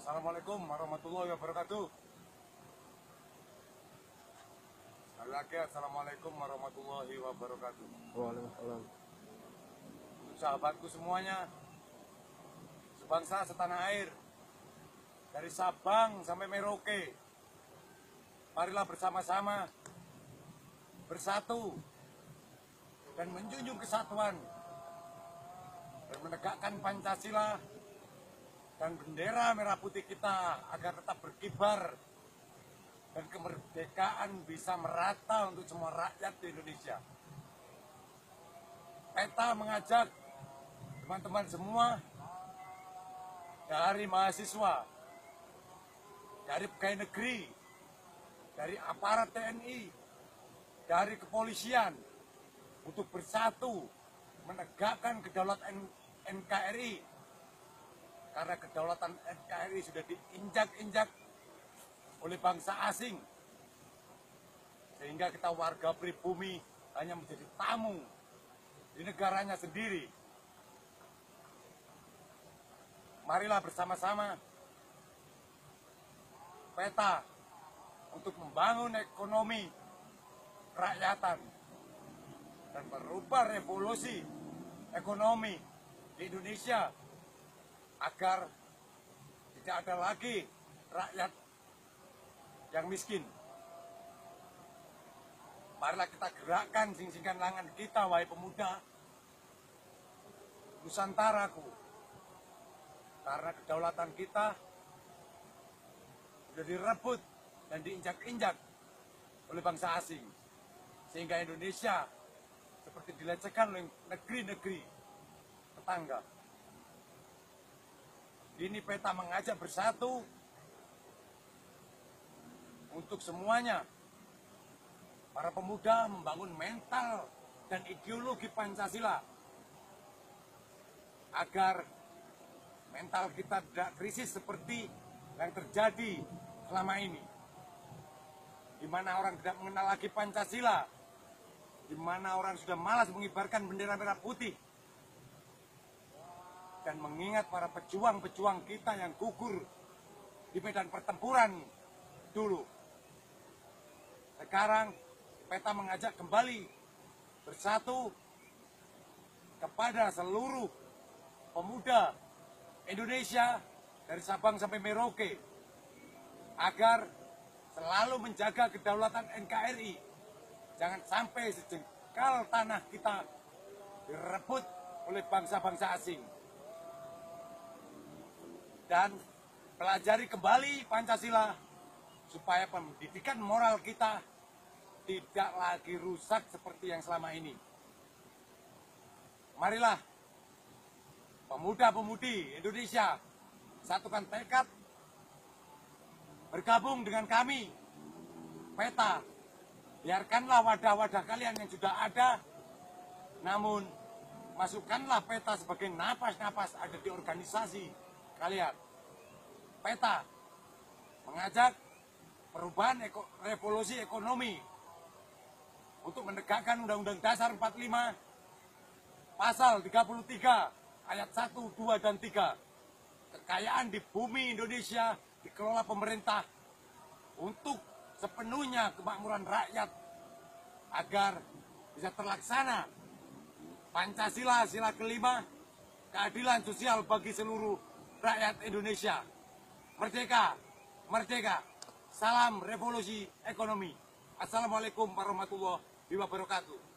Assalamualaikum warahmatullahi wabarakatuh. Sekali lagi Assalamualaikum warahmatullahi wabarakatuh. Waalaikumsalam. Untuk sahabatku semuanya, sebangsa setanah air, dari Sabang sampai Merauke, marilah bersama-sama bersatu dan menjunjung kesatuan dan menegakkan Pancasila dan bendera merah putih kita agar tetap berkibar dan kemerdekaan bisa merata untuk semua rakyat di Indonesia. Peta mengajak teman-teman semua dari mahasiswa, dari pegawai negeri, dari aparat TNI, dari kepolisian untuk bersatu menegakkan kedaulatan NKRI karena kedaulatan NKRI sudah diinjak-injak oleh bangsa asing. Sehingga kita warga pribumi hanya menjadi tamu di negaranya sendiri. Marilah bersama-sama peta untuk membangun ekonomi kerakyatan dan merubah revolusi ekonomi di Indonesia agar tidak ada lagi rakyat yang miskin. Marilah kita gerakkan sing-singkan langan kita, wahai pemuda, Nusantaraku. Karena kedaulatan kita sudah direbut dan diinjak-injak oleh bangsa asing. Sehingga Indonesia seperti dilecehkan oleh negeri-negeri tetangga. Ini peta mengajak bersatu untuk semuanya. Para pemuda membangun mental dan ideologi Pancasila agar mental kita tidak krisis seperti yang terjadi selama ini. Di mana orang tidak mengenal lagi Pancasila, di mana orang sudah malas mengibarkan bendera merah putih, dan mengingat para pejuang-pejuang kita yang gugur di medan pertempuran dulu. Sekarang peta mengajak kembali bersatu kepada seluruh pemuda Indonesia dari Sabang sampai Merauke agar selalu menjaga kedaulatan NKRI. Jangan sampai sejengkal tanah kita direbut oleh bangsa-bangsa asing dan pelajari kembali Pancasila supaya pendidikan moral kita tidak lagi rusak seperti yang selama ini. Marilah pemuda-pemudi Indonesia satukan tekad bergabung dengan kami peta biarkanlah wadah-wadah kalian yang sudah ada namun masukkanlah peta sebagai napas-napas ada di organisasi kalian. Peta mengajak perubahan eko, revolusi ekonomi untuk menegakkan Undang-Undang Dasar 45 pasal 33 ayat 1, 2, dan 3. Kekayaan di bumi Indonesia dikelola pemerintah untuk sepenuhnya kemakmuran rakyat agar bisa terlaksana Pancasila sila kelima keadilan sosial bagi seluruh rakyat Indonesia. Merdeka, merdeka. Salam revolusi ekonomi. Assalamualaikum warahmatullahi wabarakatuh.